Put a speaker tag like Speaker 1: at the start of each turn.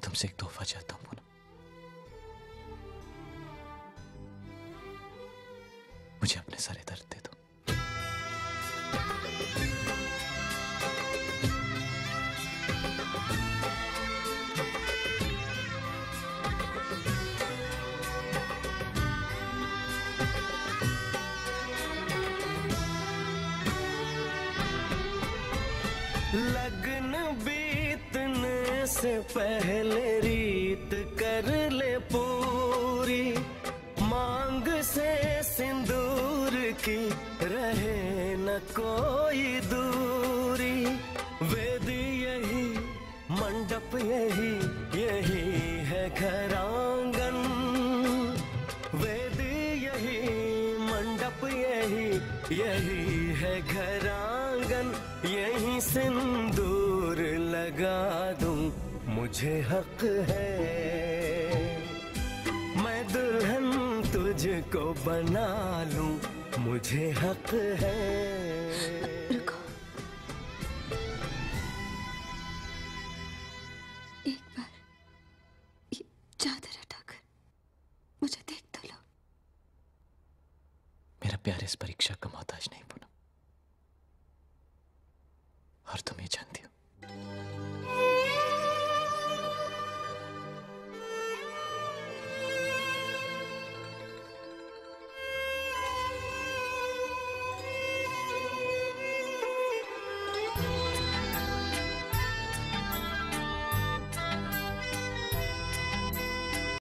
Speaker 1: मैं तुमसे एक तोहफा चाहता हूँ पूनम। मुझे अपने सारे दर्द दे दो।
Speaker 2: बीतने से पहले रीत कर ले पूरी। मांग से सिंदूर की रहे न कोई दूरी। वेद यही, मंडप यही यही है घर आँगन वेद यही, मंडप यही यही है घर आँगन यही सिंदूर लगा दूँ। मुझे हक है। मैं दुल्हन तुझको बना लूँ। मुझे हक है।
Speaker 3: रुको। एक बार ये चादर हटाकर मुझे देख तो लो।
Speaker 1: मेरा प्यार इस परीक्षा का मोहताज नहीं पूनम और तुम ये जानती